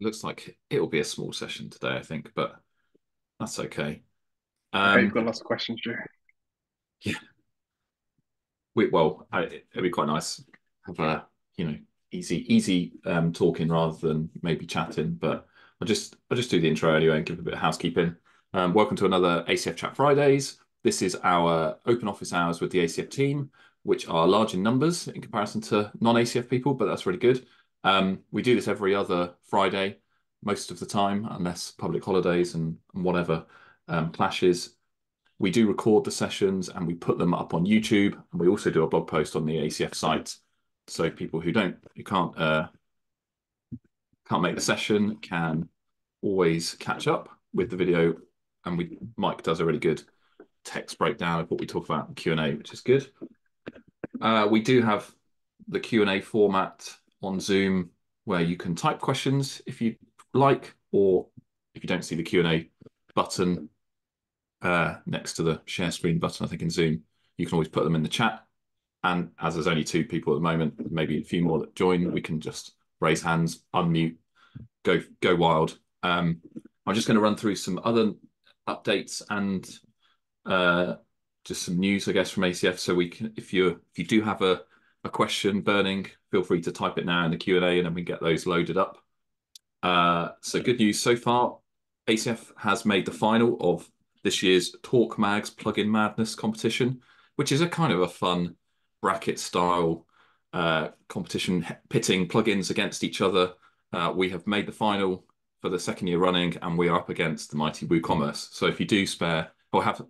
looks like it will be a small session today, I think, but that's okay. Um, you've got lots of questions, Joe. Yeah. We, well, I, it'd be quite nice have a you know easy easy um, talking rather than maybe chatting. But I'll just I'll just do the intro anyway and give a bit of housekeeping. Um, welcome to another ACF Chat Fridays. This is our open office hours with the ACF team, which are large in numbers in comparison to non-ACF people, but that's really good. Um, we do this every other Friday, most of the time, unless public holidays and, whatever um, clashes. We do record the sessions and we put them up on YouTube, and we also do a blog post on the ACF site. So people who don't, who can't, uh, can't make the session can always catch up with the video. And we Mike does a really good text breakdown of what we talk about Q and A, which is good. Uh, we do have the Q and A format on Zoom where you can type questions if you like, or if you don't see the Q&A button uh, next to the share screen button, I think in Zoom, you can always put them in the chat. And as there's only two people at the moment, maybe a few more that join, we can just raise hands, unmute, go go wild. Um, I'm just going to run through some other updates and uh, just some news, I guess, from ACF. So we can, if you if you do have a a question burning, feel free to type it now in the Q&A and then we get those loaded up. Uh, so good news so far. ACF has made the final of this year's Torque Mag's Plugin Madness competition, which is a kind of a fun bracket style uh, competition pitting plugins against each other. Uh, we have made the final for the second year running and we are up against the mighty WooCommerce. So if you do spare or have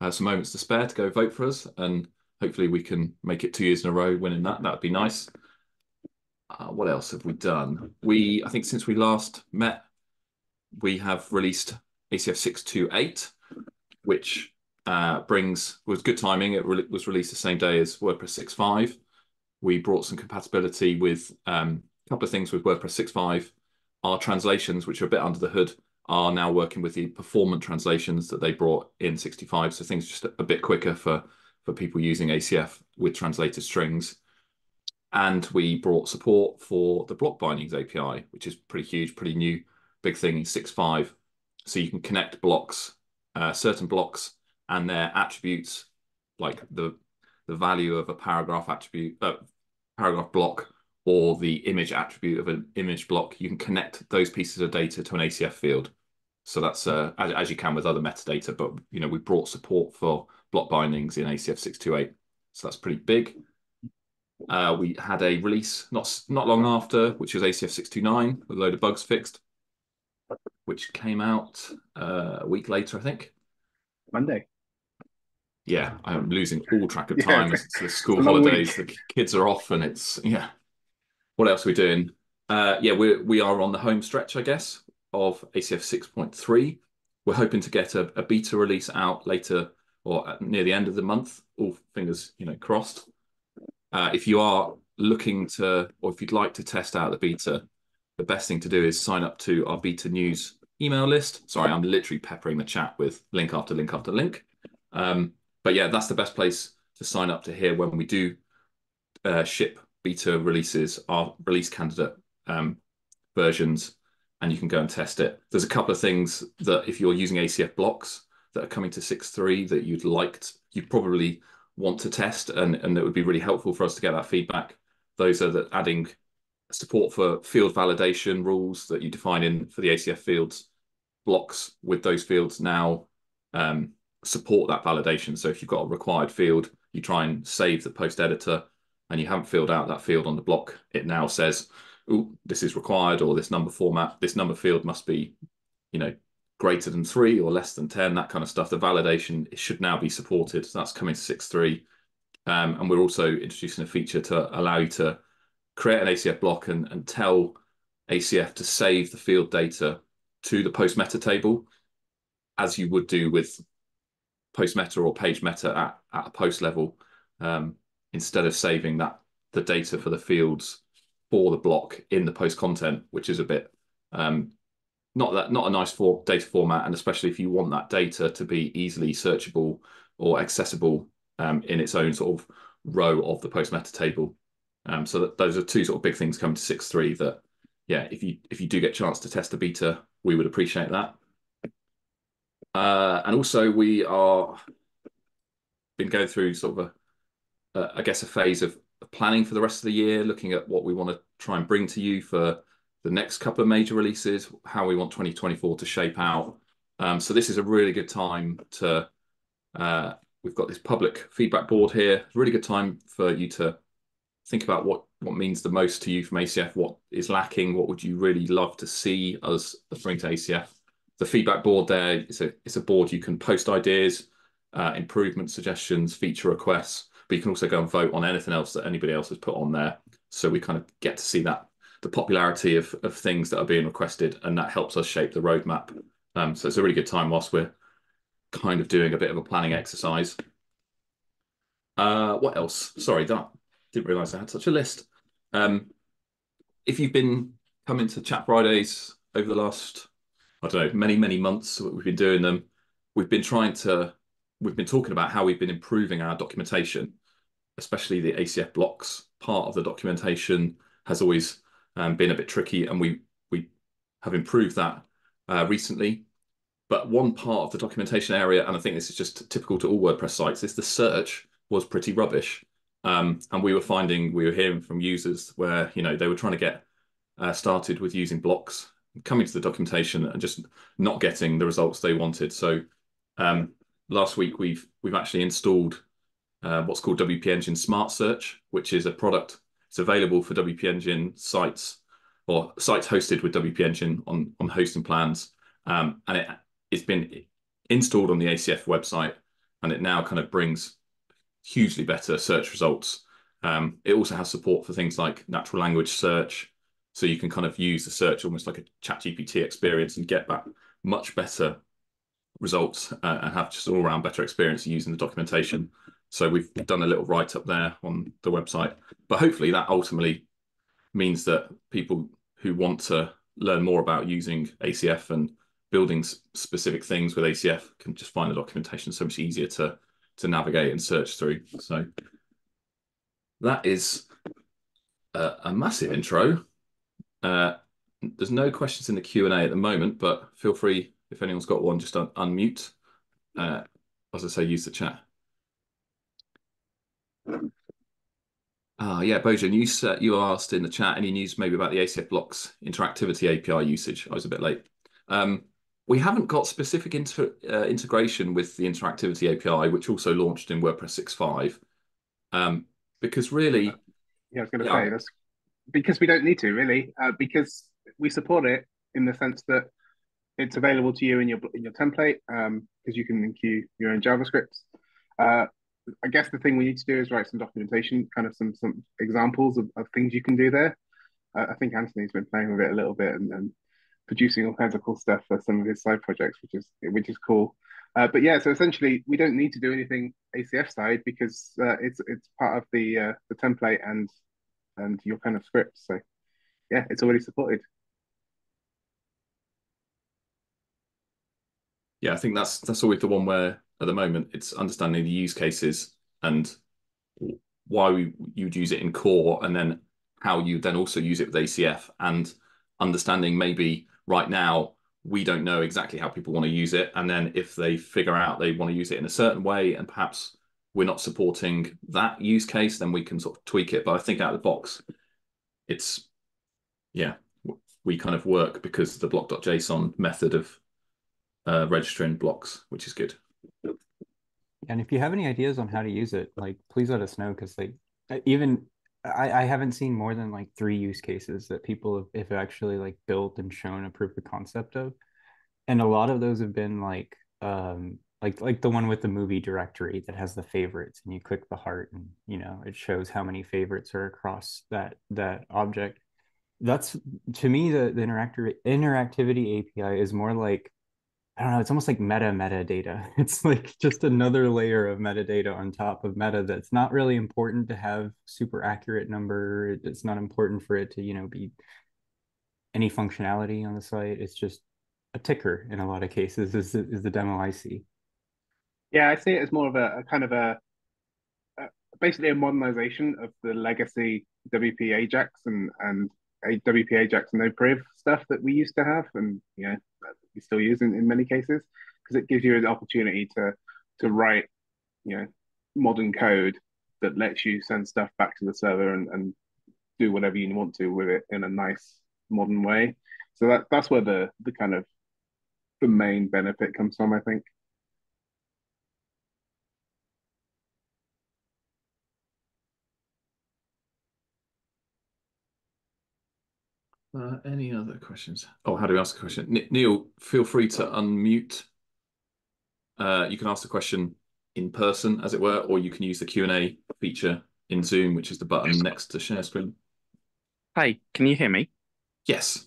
uh, some moments to spare to go vote for us and hopefully we can make it two years in a row winning that. That would be nice. Uh, what else have we done? We, I think since we last met, we have released ACF 628, which uh, brings, was good timing. It re was released the same day as WordPress 6.5. We brought some compatibility with um, a couple of things with WordPress 6.5. Our translations, which are a bit under the hood, are now working with the performant translations that they brought in 65. So things just a bit quicker for for people using ACF with translated strings. And we brought support for the block bindings API, which is pretty huge, pretty new, big thing in 6.5. So you can connect blocks, uh, certain blocks and their attributes, like the the value of a paragraph attribute, uh, paragraph block, or the image attribute of an image block. You can connect those pieces of data to an ACF field. So that's uh, as, as you can with other metadata, but you know we brought support for block bindings in ACF 628. So that's pretty big. Uh, we had a release not not long after, which was ACF 629 with a load of bugs fixed, which came out uh, a week later, I think. Monday. Yeah, I'm losing all track of time. yeah, it's the school holidays, week. the kids are off, and it's yeah. What else are we doing? Uh, yeah, we we are on the home stretch, I guess, of ACF 6.3. We're hoping to get a, a beta release out later or near the end of the month. All fingers, you know, crossed. Uh, if you are looking to, or if you'd like to test out the beta, the best thing to do is sign up to our beta news email list. Sorry, I'm literally peppering the chat with link after link after link. Um, but yeah, that's the best place to sign up to hear when we do uh, ship beta releases, our release candidate um, versions, and you can go and test it. There's a couple of things that if you're using ACF blocks, that are coming to 6.3 that you'd liked, you probably want to test and, and it would be really helpful for us to get that feedback. Those are the adding support for field validation rules that you define in for the ACF fields blocks with those fields now um, support that validation. So if you've got a required field, you try and save the post editor and you haven't filled out that field on the block, it now says, oh, this is required or this number format, this number field must be, you know, greater than three or less than 10, that kind of stuff. The validation should now be supported. So that's coming to 6.3. Um, and we're also introducing a feature to allow you to create an ACF block and, and tell ACF to save the field data to the post meta table as you would do with post meta or page meta at, at a post level um, instead of saving that the data for the fields for the block in the post content, which is a bit um, not that not a nice for, data format, and especially if you want that data to be easily searchable or accessible um, in its own sort of row of the post meta table. Um, so that those are two sort of big things coming to six three that yeah, if you if you do get a chance to test the beta, we would appreciate that. Uh, and also, we are been going through sort of a, a, I guess, a phase of planning for the rest of the year, looking at what we want to try and bring to you for the next couple of major releases, how we want 2024 to shape out. Um, so this is a really good time to. Uh, we've got this public feedback board here. Really good time for you to think about what what means the most to you from ACF, what is lacking, what would you really love to see us bring to ACF. The feedback board there is a it's a board you can post ideas, uh, improvement suggestions, feature requests, but you can also go and vote on anything else that anybody else has put on there. So we kind of get to see that the popularity of of things that are being requested, and that helps us shape the roadmap. Um, so it's a really good time whilst we're kind of doing a bit of a planning exercise. Uh, what else? Sorry, that didn't realize I had such a list. Um, if you've been coming to Chat Fridays over the last, I don't know, many, many months, we've been doing them, we've been trying to, we've been talking about how we've been improving our documentation, especially the ACF blocks part of the documentation has always um, been a bit tricky and we, we have improved that uh, recently. But one part of the documentation area, and I think this is just typical to all WordPress sites, is the search was pretty rubbish. Um, and we were finding, we were hearing from users where, you know, they were trying to get uh, started with using blocks, coming to the documentation and just not getting the results they wanted. So um, last week we've we've actually installed uh, what's called WP Engine Smart Search, which is a product. It's available for WP Engine sites or sites hosted with WP Engine on on hosting plans, um, and it it's been installed on the ACF website, and it now kind of brings hugely better search results. Um, it also has support for things like natural language search. So you can kind of use the search almost like a chat GPT experience and get back much better results uh, and have just all around better experience using the documentation. So we've done a little write up there on the website, but hopefully that ultimately means that people who want to learn more about using ACF and building specific things with ACF can just find the documentation so much easier to to navigate and search through. So that is a, a massive intro. Uh, there's no questions in the Q and A at the moment, but feel free if anyone's got one, just un unmute. Uh, as I say, use the chat. Ah, uh, yeah, Bojan, you said you asked in the chat any news maybe about the ACF blocks interactivity API usage. I was a bit late. Um, we haven't got specific inter, uh, integration with the interactivity API, which also launched in WordPress 6.5, um, because really... Yeah, I was going to yeah, say, that's because we don't need to, really, uh, because we support it in the sense that it's available to you in your in your template, because um, you can enqueue your own JavaScript. I guess the thing we need to do is write some documentation, kind of some some examples of, of things you can do there. Uh, I think Anthony's been playing with it a little bit and, and producing all kinds of cool stuff for some of his side projects, which is which is cool. Uh, but yeah, so essentially, we don't need to do anything ACF side because uh, it's it's part of the uh, the template and and your kind of script. So yeah, it's already supported. Yeah, I think that's that's always the one where at the moment it's understanding the use cases and why we, you'd use it in core and then how you then also use it with ACF and understanding maybe right now we don't know exactly how people want to use it and then if they figure out they want to use it in a certain way and perhaps we're not supporting that use case then we can sort of tweak it. But i think out of the box it's yeah we kind of work because the block.json method of uh, registering blocks which is good and if you have any ideas on how to use it like please let us know because like even I, I haven't seen more than like three use cases that people have, have actually like built and shown a proof of concept of. And a lot of those have been like um like like the one with the movie directory that has the favorites and you click the heart and you know it shows how many favorites are across that that object that's to me the, the interactive interactivity api is more like I don't know, it's almost like meta metadata. It's like just another layer of metadata on top of meta that's not really important to have super accurate number. It's not important for it to, you know, be any functionality on the site. It's just a ticker in a lot of cases is, is the demo I see. Yeah, I see it as more of a, a kind of a, a, basically a modernization of the legacy WP Ajax and, and WP Ajax no priv stuff that we used to have, and you know we still use in, in many cases, because it gives you an opportunity to to write you know modern code that lets you send stuff back to the server and, and do whatever you want to with it in a nice modern way. So that that's where the the kind of the main benefit comes from, I think. Uh, any other questions? Oh, how do we ask a question? Neil, feel free to unmute. Uh, you can ask the question in person, as it were, or you can use the Q&A feature in Zoom, which is the button next to share screen. Hey, can you hear me? Yes.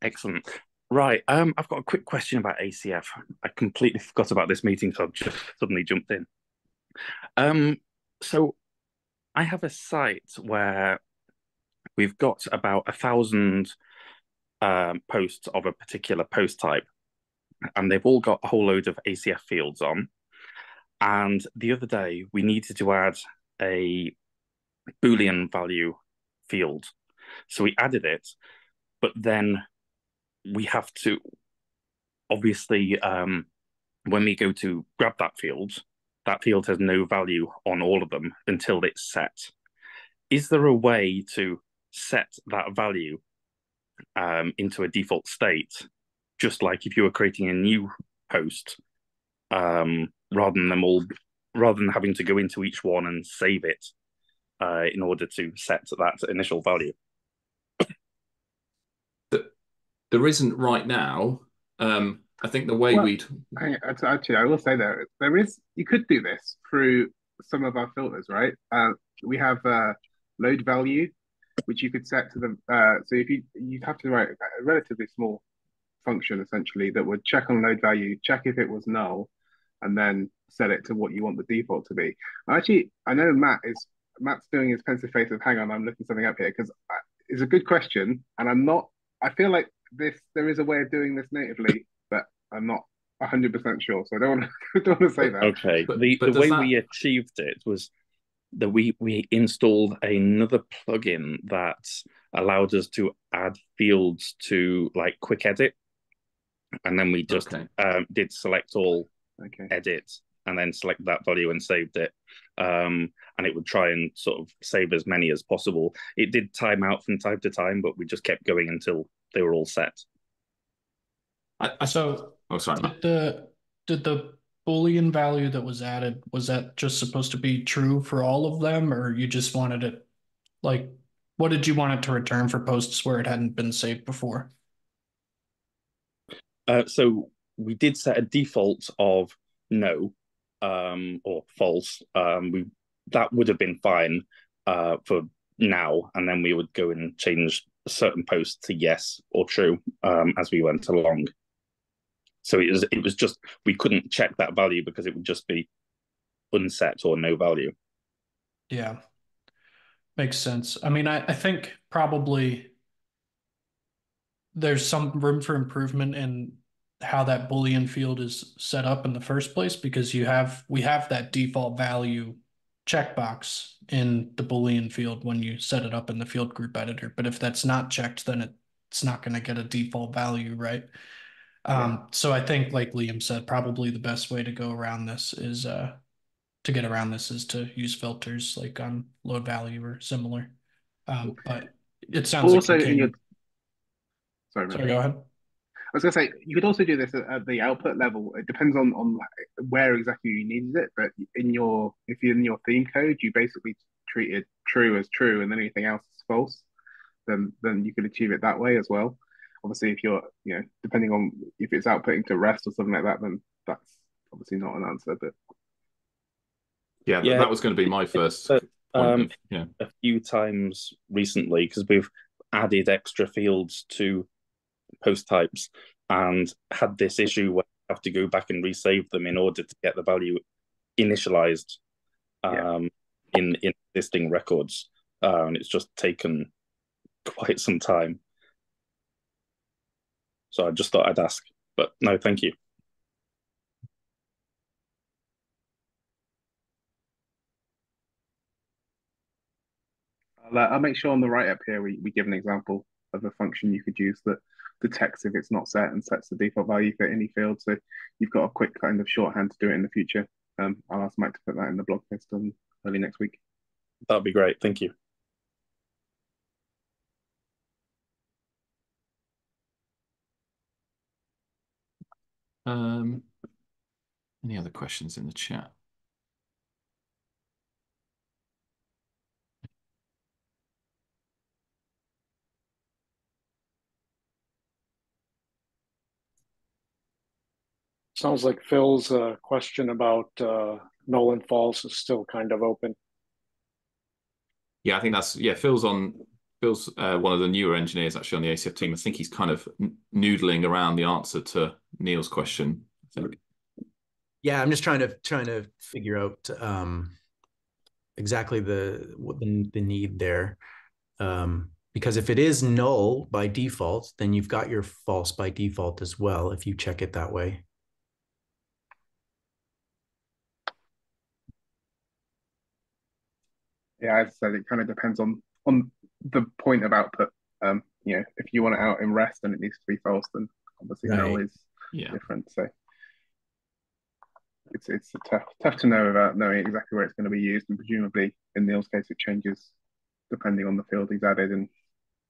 Excellent. Right, um, I've got a quick question about ACF. I completely forgot about this meeting, so I've just suddenly jumped in. Um, so I have a site where we've got about a thousand um, posts of a particular post type, and they've all got a whole load of ACF fields on. And the other day, we needed to add a Boolean value field. So we added it, but then we have to obviously, um, when we go to grab that field, that field has no value on all of them until it's set. Is there a way to set that value um, into a default state, just like if you were creating a new post, um, rather than them all, rather than having to go into each one and save it uh, in order to set that initial value. There isn't right now. Um, I think the way well, we'd actually, I will say there there is. You could do this through some of our filters, right? Uh, we have uh, load value which you could set to the. Uh, so if you you'd have to write a relatively small function essentially that would check on load value, check if it was null, and then set it to what you want the default to be. Actually, I know Matt is Matt's doing his pensive face of hang on, I'm looking something up here because it's a good question, and I'm not. I feel like this there is a way of doing this natively, but I'm not 100 percent sure, so I don't want to, don't want to say that. Okay, but, the but the way that... we achieved it was that we we installed another plugin that allowed us to add fields to like quick edit. And then we just okay. um, did select all okay. edit and then select that value and saved it. Um, and it would try and sort of save as many as possible. It did time out from time to time but we just kept going until they were all set. I, I so oh sorry. did the did the Boolean value that was added, was that just supposed to be true for all of them, or you just wanted it like what did you want it to return for posts where it hadn't been saved before? Uh, so we did set a default of no um, or false. Um, we that would have been fine uh, for now, and then we would go and change certain posts to yes or true um, as we went along. So it was it was just we couldn't check that value because it would just be unset or no value. Yeah. Makes sense. I mean, I, I think probably there's some room for improvement in how that boolean field is set up in the first place because you have we have that default value checkbox in the boolean field when you set it up in the field group editor but if that's not checked then it's not going to get a default value right um, so I think, like Liam said, probably the best way to go around this is uh, to get around this is to use filters like on load value or similar. Um, but it sounds also like you can... sorry, sorry, go ahead. I was gonna say you could also do this at, at, the output level. It depends on on where exactly you needed it, but in your if you're in your theme code, you basically treat it true as true, and then anything else is false. Then then you could achieve it that way as well obviously if you're you know depending on if it's outputting to rest or something like that then that's obviously not an answer but yeah, yeah that was going to be my first but, um, of, yeah. a few times recently because we've added extra fields to post types and had this issue where you have to go back and resave them in order to get the value initialized um, yeah. in in existing records uh, and it's just taken quite some time so I just thought I'd ask, but no, thank you. I'll, uh, I'll make sure on the write up here we, we give an example of a function you could use that detects if it's not set and sets the default value for any field. So you've got a quick kind of shorthand to do it in the future. Um, I'll ask Mike to put that in the blog post on early next week. That'd be great. Thank you. Um, any other questions in the chat? Sounds like Phil's uh, question about uh, null and false is still kind of open. Yeah, I think that's yeah. Phil's on. Phil's uh, one of the newer engineers actually on the ACF team. I think he's kind of noodling around the answer to Neil's question. I think. Yeah, I'm just trying to trying to figure out um, exactly the what the, the need there. Um, because if it is null by default, then you've got your false by default as well if you check it that way. yeah, as I said, it kind of depends on on the point of output. Um, you know, if you want it out in rest and it needs to be false, then obviously right. null is yeah. different. So it's it's tough tough to know about knowing exactly where it's going to be used, and presumably in Neil's case, it changes depending on the field he's added and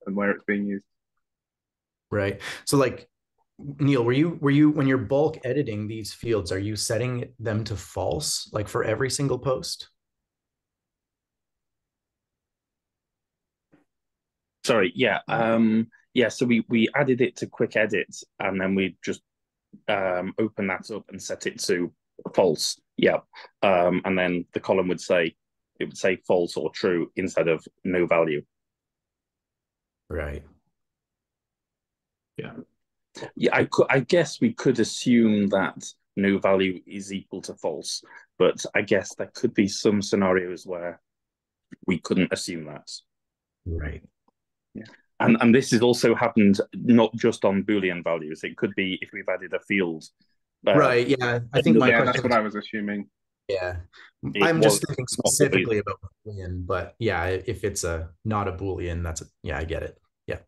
and where it's being used. Right. So like Neil, were you were you when you're bulk editing these fields, are you setting them to false like for every single post? Sorry, yeah, um, yeah. So we we added it to quick edit, and then we just um, open that up and set it to false. Yeah, um, and then the column would say it would say false or true instead of no value. Right. Yeah. Yeah, I could. I guess we could assume that no value is equal to false, but I guess there could be some scenarios where we couldn't assume that. Right. Yeah. And and this has also happened not just on Boolean values. It could be if we've added a field. Uh, right. Yeah. I think my yeah, that's what I was assuming. Yeah. I'm just thinking specifically about Boolean, but yeah, if it's a not a Boolean, that's a, yeah, I get it. Yeah.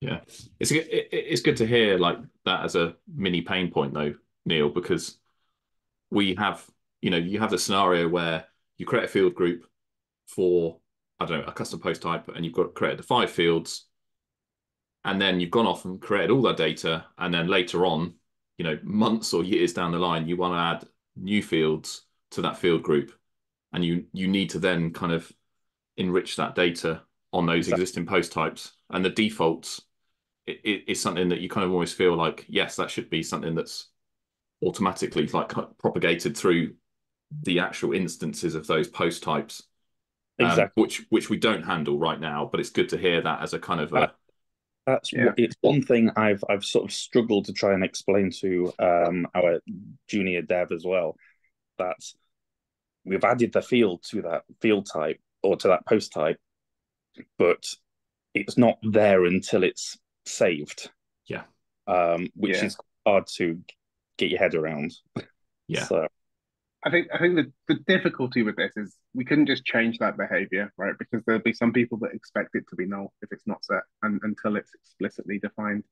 Yeah, it's it's good to hear like that as a mini pain point though, Neil, because we have you know you have the scenario where you create a field group for I don't know, a custom post type, and you've got created the five fields, and then you've gone off and created all that data, and then later on, you know, months or years down the line, you want to add new fields to that field group, and you you need to then kind of enrich that data on those exactly. existing post types, and the defaults is something that you kind of always feel like yes, that should be something that's automatically like propagated through the actual instances of those post types um, exactly. which which we don't handle right now. But it's good to hear that as a kind of a. That's yeah. it's one thing I've I've sort of struggled to try and explain to um, our junior dev as well that we've added the field to that field type or to that post type, but it's not there until it's saved. Yeah. Um, which yeah. is hard to get your head around. Yeah. So I think I think the, the difficulty with this is we couldn't just change that behavior, right? Because there'll be some people that expect it to be null if it's not set and until it's explicitly defined.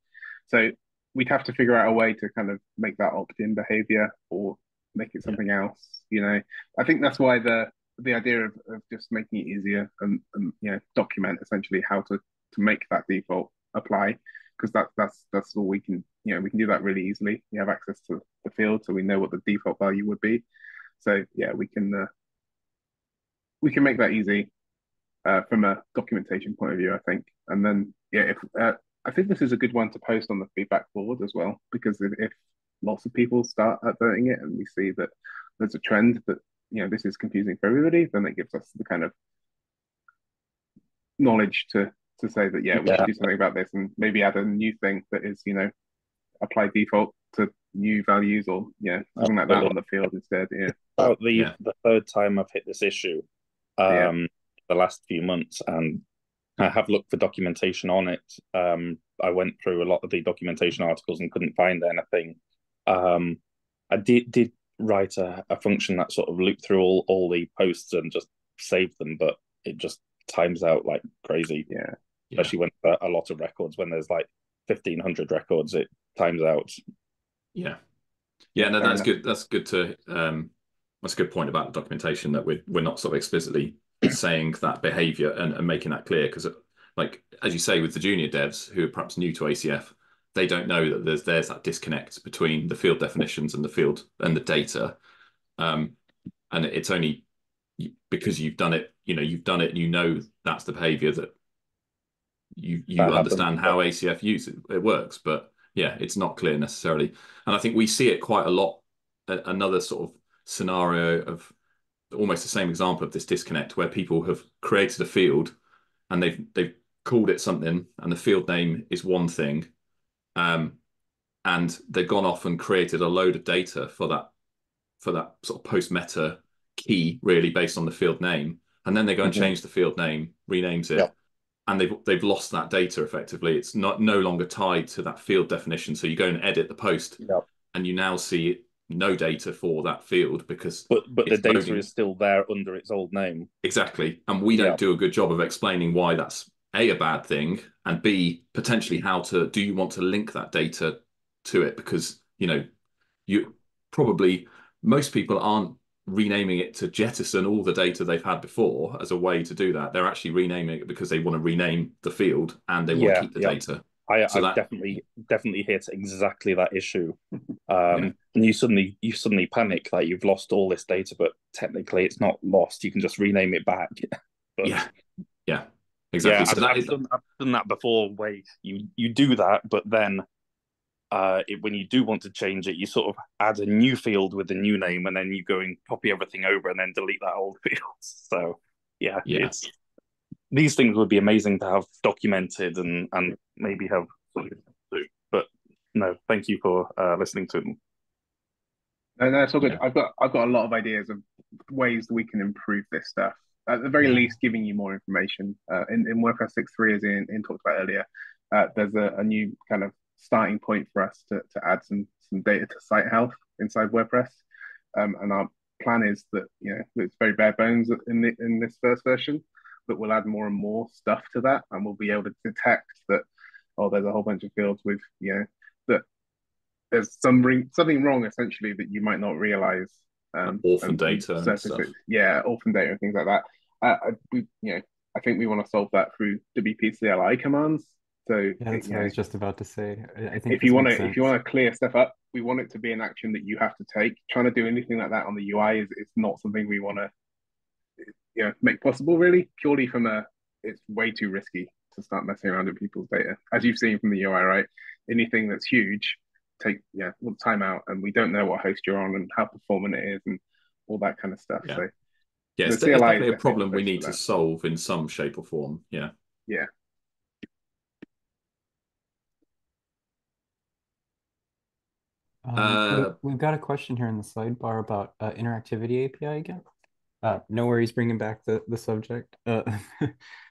So we'd have to figure out a way to kind of make that opt-in behavior or make it something yeah. else. You know, I think that's why the the idea of, of just making it easier and, and you know document essentially how to to make that default apply because that that's that's all we can you know we can do that really easily. We have access to the field, so we know what the default value would be. So yeah, we can uh, we can make that easy uh, from a documentation point of view, I think. And then yeah, if uh, I think this is a good one to post on the feedback board as well, because if, if lots of people start upvoting it and we see that there's a trend that you know this is confusing for everybody, then it gives us the kind of knowledge to to say that yeah, we yeah. should do something about this and maybe add a new thing that is you know apply default to new values or yeah something like that on the field instead. Yeah. About the yeah. the third time I've hit this issue, um, yeah. the last few months, and I have looked for documentation on it. Um, I went through a lot of the documentation articles and couldn't find anything. Um, I did did write a, a function that sort of looped through all all the posts and just saved them, but it just times out like crazy. Yeah. Yeah. especially when there a lot of records. When there's like fifteen hundred records, it times out. Yeah. Yeah, no, that's good. That's good to um that's a good point about the documentation that we're we're not sort of explicitly saying that behavior and, and making that clear because like as you say with the junior devs who are perhaps new to ACF, they don't know that there's there's that disconnect between the field definitions and the field and the data. Um and it's only because you've done it, you know, you've done it and you know that's the behavior that you you That understand how ACF use it, it works, but yeah, it's not clear necessarily. And I think we see it quite a lot. Another sort of scenario of almost the same example of this disconnect where people have created a field and they've they've called it something and the field name is one thing. Um, and they've gone off and created a load of data for that for that sort of post meta key really based on the field name. And then they go and Mhm. change the field name, renames it, and they've they've lost that data effectively. It's not no longer tied to that field definition. So you go and edit the post, and you now see no data for that field because But but the data is still there under its old name. exactly, and we don't Yeah. do a good job of explaining why that's a a bad thing, and b potentially how to do you want to link that data to it because you know you probably most people aren't renaming it to jettison all the data they've had before as a way to do that. They're actually renaming it because they want to rename the field and they want Yeah, to keep the yeah. data. I, So that- definitely definitely hit exactly that issue. Um, Yeah. And you suddenly you suddenly panic that you've lost all this data, but technically it's not lost. You can just rename it back. but, Yeah, yeah, exactly. yeah, so I've, that I've is, done, I've done that before. Where you you do that, but then uh, it, when you do want to change it, you sort of add a new field with a new name, and then you go and copy everything over, and then delete that old field. So yeah, Yeah. it's these things would be amazing to have documented and and maybe have something to do. But no, thank you for uh, listening to them. No, no, it's all good. Yeah. I've got I've got a lot of ideas of ways that we can improve this stuff. At the very Yeah. least, giving you more information. Uh, in in WordPress 6.3, as in, Ian talked about earlier, uh, there's a, a new kind of starting point for us to, to add some some data to site health inside WordPress. Um, and our plan is that you know it's very bare bones in the, in this first version, but we'll add more and more stuff to that, and we'll be able to detect that oh, there's a whole bunch of fields with you know that there's some ring, something wrong essentially that you might not realize. Um, Orphan and- and data and stuff. Yeah, orphan data and things like that. Uh, I, we, you know, I think we want to solve that through WPCLI commands. So Yeah, that's you what I was just about to say. I, I think if you want to, makes if you want to clear stuff up, we want it to be an action that you have to take. Trying to do anything like that on the UI is, is not something we want to, you know, make possible. Really, purely from a, it's way too risky to start messing around with people's data, as you've seen from the UI, right? Anything that's huge, take yeah, all the time out, and we don't know what host you're on and how performant it is and all that kind of stuff. Yeah. So yeah, it's, the it's CLI is definitely a problem we need to solve in some shape or form. Yeah. yeah, Um, we- Uh, we've got a question here in the sidebar about uh, interactivity API again. Uh, no worries bringing back the, the subject. Uh,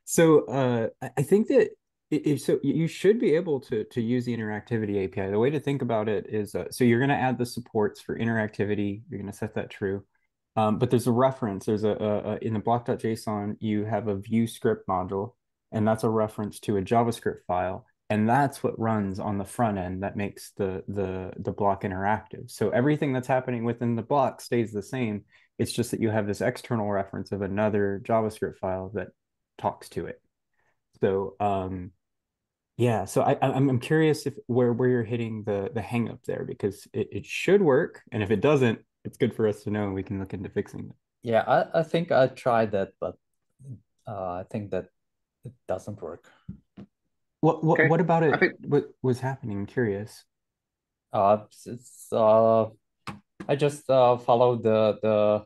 so uh, I think that if so, you you should be able to to use the interactivity API. The way to think about it is, uh, so you're going to add the supports for interactivity. You're going to set that true. Um, but there's a reference. There's a, a, a in the block.json, you have a view script module, and that's a reference to a JavaScript file and that's what runs on the front end that makes the the the block interactive so everything that's happening within the block stays the same it's just that you have this external reference of another javascript file that talks to it. So um yeah so i i'm, I'm curious if where where you're hitting the the hang up there because it, it should work and if it doesn't it's good for us to know and we can look into fixing it. Yeah, I, I think I tried that, but uh, I think that it doesn't work. what what, Okay, what about it I think- what was happening? I'm curious. Uh, it's, it's uh, I just uh followed the the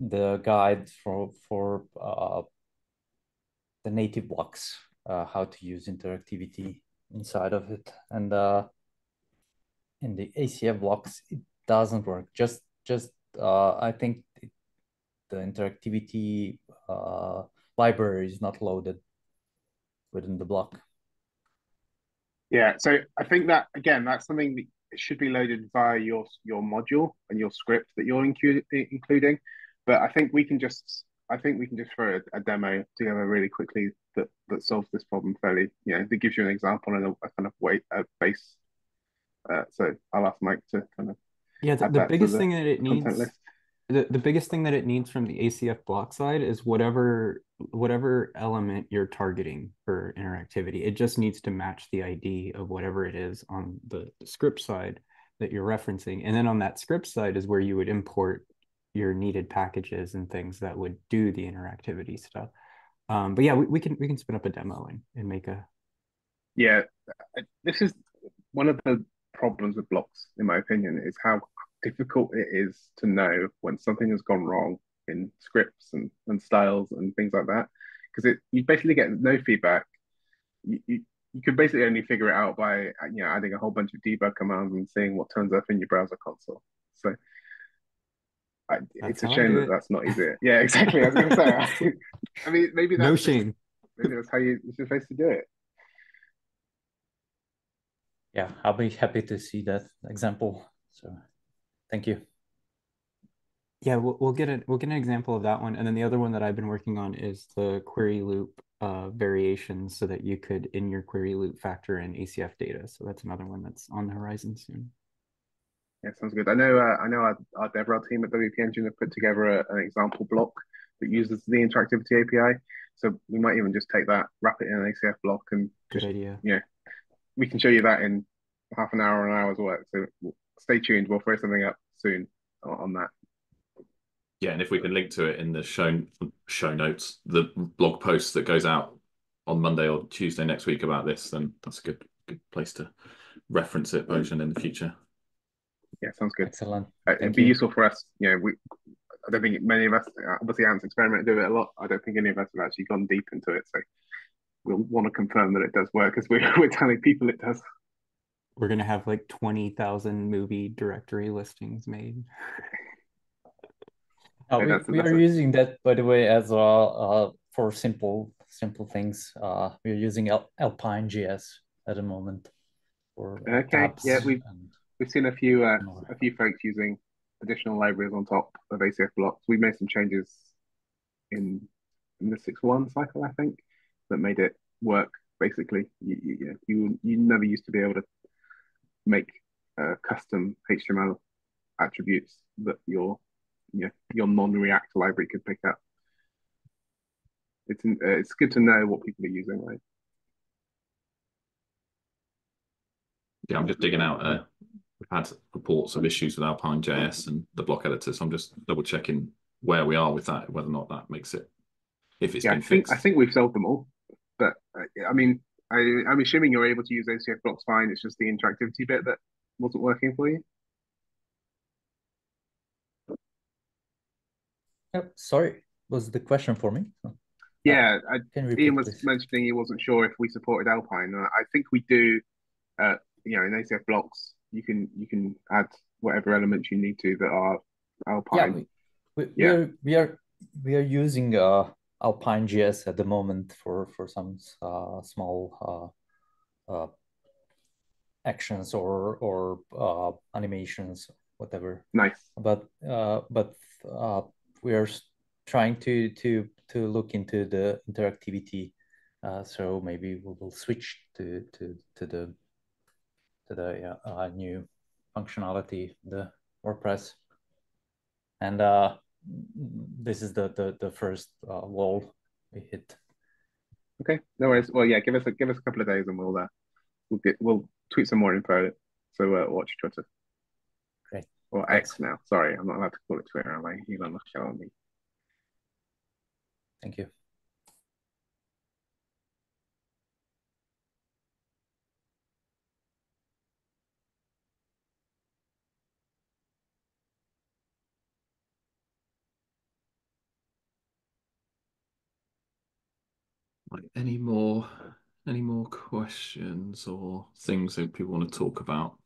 the guide for for uh the native blocks, uh, how to use interactivity inside of it, and uh, in the ACF blocks it doesn't work. Just just uh, I think it, the interactivity uh library is not loaded within the block. Yeah, so I think that again, that's something that should be loaded via your your module and your script that you're inclu- including. But I think we can just I think we can just throw a, a, demo together really quickly that that solves this problem fairly. You know, that gives you an example and a, a kind of weight a base. Uh, so I'll ask Mike to kind of yeah. The, the biggest the thing that it needs the, the biggest thing that it needs from the ACF block side is whatever whatever element you're targeting for interactivity. It just needs to match the ID of whatever it is on the, the script side that you're referencing. And then on that script side is where you would import your needed packages and things that would do the interactivity stuff. Um, but yeah, we, we can we can spin up a demo and, and make a. Yeah, this is one of the problems with blocks, in my opinion, is how difficult it is to know when something has gone wrong in scripts and, and styles and things like that. Because it you basically get no feedback. You, you, you could basically only figure it out by you know adding a whole bunch of debug commands and seeing what turns up in your browser console. So I, it's a shame that that's not easy. Yeah, exactly. I was going to say. I mean, maybe that's no shame. Maybe that's how you, you're supposed to do it. Yeah, I'll be happy to see that example. So, thank you. Yeah, we'll, we'll get it. We'll get an example of that one, and then the other one that I've been working on is the query loop uh, variations, so that you could in your query loop factor in ACF data. So that's another one that's on the horizon soon. Yeah, sounds good. I know. Uh, I know our, our DevRel team at WP Engine have put together a, an example block that uses the interactivity API. So we might even just take that, wrap it in an ACF block, and good idea. Yeah, we can show you that in half an hour or an hour's work. So stay tuned. We'll throw something up soon on that. Yeah, and if we can link to it in the show show notes, the blog post that goes out on Monday or Tuesday next week about this, then that's a good good place to reference it version in the future yeah, sounds good. Excellent. Uh, it'd be you. useful for us. You know, we. I don't think many of us, obviously, Ant's experiment do it a lot. I don't think any of us have actually gone deep into it. So we'll want to confirm that it does work as we're, we're telling people it does. We're going to have like 20,000 movie directory listings made. Uh, we, that's, we that's are a... using that, by the way, as well uh, for simple simple things. Uh, we're using Al- Alpine JS at the moment. For okay, yeah, we've and... We've seen a few uh, a few folks using additional libraries on top of ACF blocks. We made some changes in, in the six one cycle, I think, that made it work. Basically, you you, you, you never used to be able to make uh, custom HTML attributes that your you know, your non-React library could pick up. It's uh, it's good to know what people are using, right? Yeah, I'm just digging out uh, we've had reports of issues with Alpine JS and the block editor. So I'm just double checking where we are with that, whether or not that makes it, if it's yeah, been I think, fixed. I think we've solved them all. But uh, I mean, I, I'm assuming you're able to use ACF blocks fine. It's just the interactivity bit that wasn't working for you. Oh, sorry, was the question for me? Yeah, I, Ian was this? mentioning he wasn't sure if we supported Alpine. I think we do. Uh, you know, in ACF blocks, you can you can add whatever elements you need to that are Alpine. Yeah, we, we, yeah. we are we are we are using uh, Alpine JS at the moment for for some uh, small uh, uh, actions or or uh, animations, whatever. Nice. But uh, but uh, we are trying to to to look into the interactivity. Uh, so maybe we will switch to to to the to the uh, new functionality, the WordPress. And uh, this is the the, the first uh, wall we hit. Okay, no worries. Well, yeah, give us a give us a couple of days and we'll uh, we'll get we'll tweet some more info. So uh, watch Twitter. Great. Or X now. Sorry, I'm not allowed to call it Twitter, am I? Elon Musk on me. Thank you. Any more any more questions or things that people want to talk about?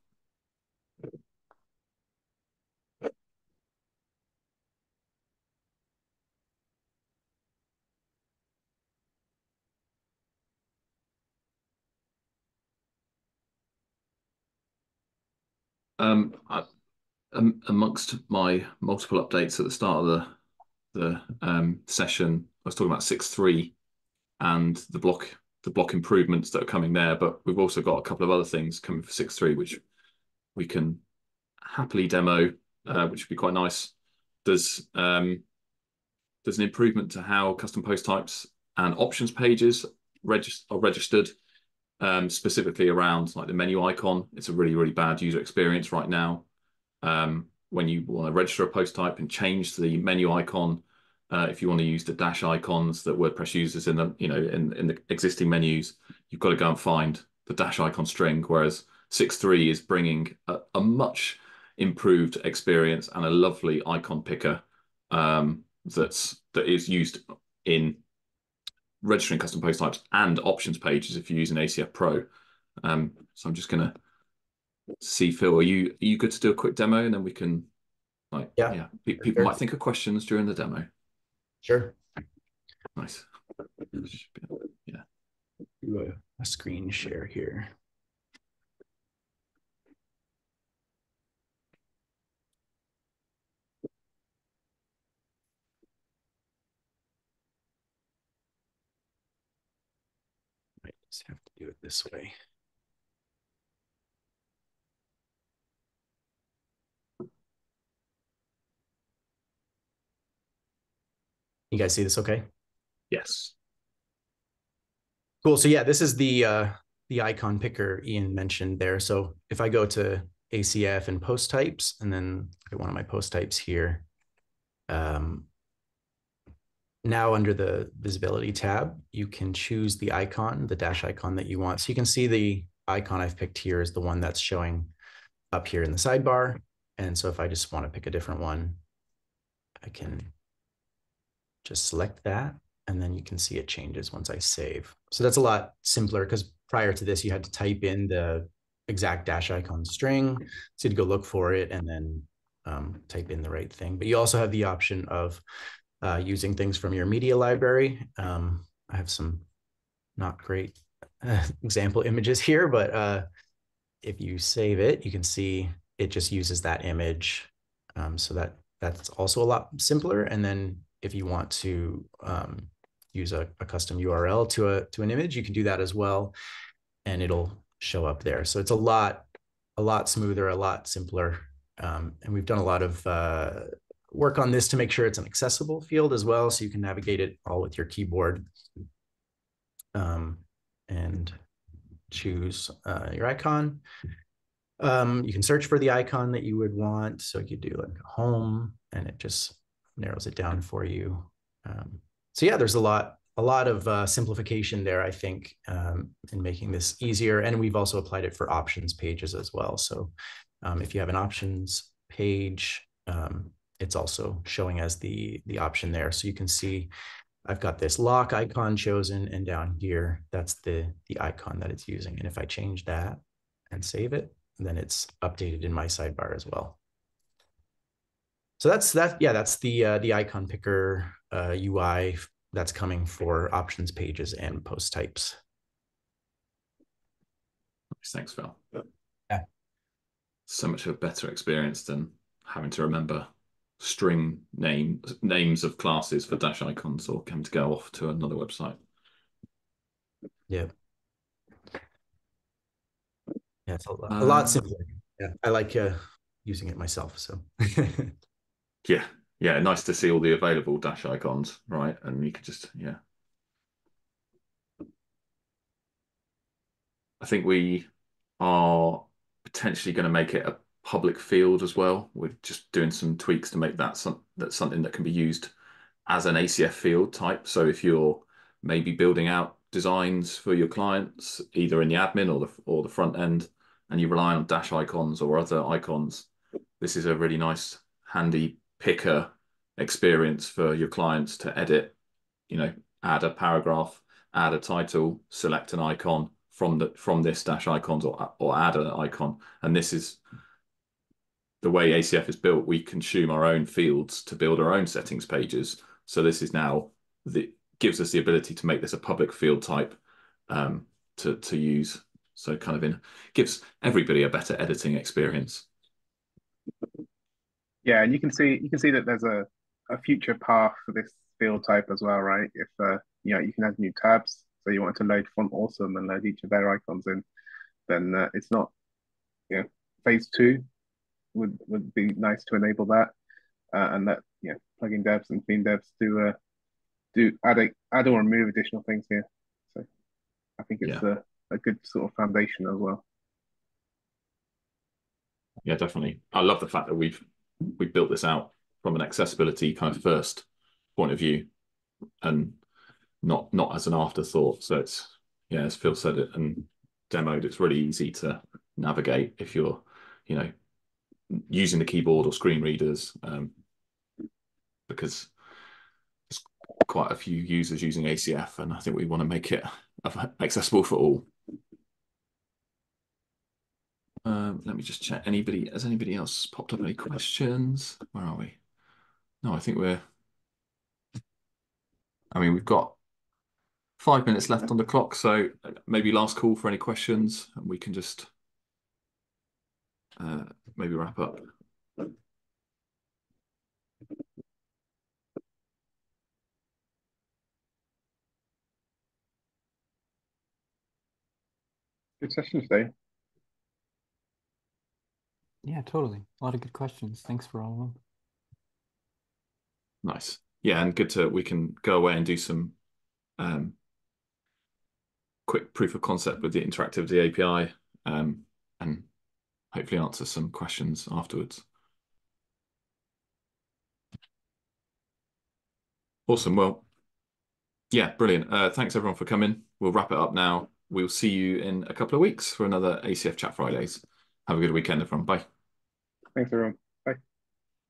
Um, I, um, amongst my multiple updates at the start of the the um, session, I was talking about six three and the block the block improvements that are coming there. But we've also got a couple of other things coming for six three, which we can happily demo, uh, which would be quite nice. There's um, there's an improvement to how custom post types and options pages regist are registered, um, specifically around like the menu icon. It's a really really bad user experience right now. Um, when you want to register a post type and change the menu icon, uh, if you want to use the Dashicons that WordPress uses in the you know in, in the existing menus, you've got to go and find the Dashicon string. Whereas 6.3 is bringing a, a, much improved experience and a lovely icon picker um, that's that is used in registering custom post types and options pages if you're using ACF Pro. Um, so I'm just gonna see Phil, are you are you good to do a quick demo and then we can like yeah, yeah people sure. might think of questions during the demo. Sure. Nice. Yeah. Do a, a screen share here. I just have to do it this way. You guys see this okay? Yes. Cool. So yeah, this is the uh, the icon picker Ian mentioned there. So if I go to ACF and post types, and then look at one of my post types here, um, now under the visibility tab, you can choose the icon, the Dashicon that you want. So you can see the icon I've picked here is the one that's showing up here in the sidebar. And so if I just want to pick a different one, I can just select that and then you can see it changes once I save. So that's a lot simpler because prior to this, you had to type in the exact Dashicon string. So you'd go look for it and then um, type in the right thing. But you also have the option of uh, using things from your media library. Um, I have some not great uh, example images here, but uh, if you save it, you can see it just uses that image. Um, so that that's also a lot simpler. And then if you want to um, use a, a, custom URL to a to an image, you can do that as well, and it'll show up there. So it's a lot a lot smoother, a lot simpler, um, and we've done a lot of uh, work on this to make sure it's an accessible field as well, so you can navigate it all with your keyboard um, and choose uh, your icon. Um, you can search for the icon that you would want. So you could do like home, and it just narrows it down for you. Um, so yeah, there's a lot a lot of uh, simplification there, I think, um, in making this easier. And we've also applied it for options pages as well. So um, if you have an options page, um, it's also showing as the the option there. So you can see I've got this lock icon chosen, and down here, that's the the icon that it's using. And if I change that and save it, then it's updated in my sidebar as well. So that's that. Yeah, that's the uh, the icon picker uh, UI that's coming for options pages and post types. Thanks, Phil. Yeah. So much of a better experience than having to remember string name names of classes for Dashicons or having to go off to another website. Yeah. Yeah, it's a, lot, a lot um, simpler. Yeah, I like uh, using it myself. So. Yeah, yeah, nice to see all the available Dashicons, right? And you could just, yeah. I think we are potentially going to make it a public field as well. We're just doing some tweaks to make that some, that's something that can be used as an ACF field type. So if you're maybe building out designs for your clients, either in the admin or the or the front end, and you rely on dash icons or other icons, this is a really nice, handy picker experience for your clients to edit, you know, add a paragraph, add a title, select an icon from the from this Dashicons or or add an icon. And this is the way ACF is built. We consume our own fields to build our own settings pages. So this is now the gives us the ability to make this a public field type um, to to use. So kind of in gives everybody a better editing experience. Yeah, and you can see you can see that there's a a future path for this field type as well, right? If uh, you know you can add new tabs, so you want to load font awesome and load each of their icons in, then uh, it's not, you know, phase two would would be nice to enable that, uh, and let you know plugin devs and theme devs do uh do add a, add or remove additional things here. So I think it's Yeah. a, a good sort of foundation as well. Yeah, definitely. I love the fact that we've we built this out from an accessibility kind of first point of view, and not not as an afterthought. So it's yeah, as Phil said it and demoed, it's really easy to navigate if you're, you know, using the keyboard or screen readers, um, because there's quite a few users using ACF, and I think we want to make it accessible for all. Um, let me just check. Anybody has anybody else popped up any questions? Where are we? No, I think we're. I mean, we've got five minutes left on the clock, so maybe last call for any questions, and we can just uh, maybe wrap up. Good session today. Yeah, totally. A lot of good questions. Thanks for all of them. Nice. Yeah, and good to we can go away and do some um, quick proof of concept with the interactivity API um, and hopefully answer some questions afterwards. Awesome. Well, yeah, brilliant. Uh, thanks everyone for coming. We'll wrap it up now. We'll see you in a couple of weeks for another ACF Chat Fridays. Have a good weekend, everyone. Bye. Thanks everyone. Bye.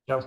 Ciao.